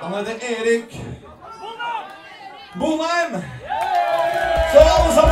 Han heter Erik Bonheim. Så alle sammen,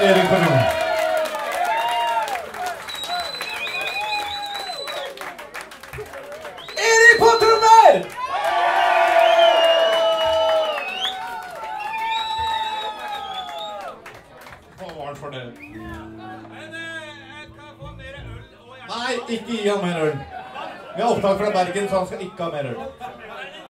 Erik trommer. Erik på trommer! Hva var det for det? Nei, ikke gi ham mer øl. Vi har opptak fra Bergen, så han skal ikke ha mer øl.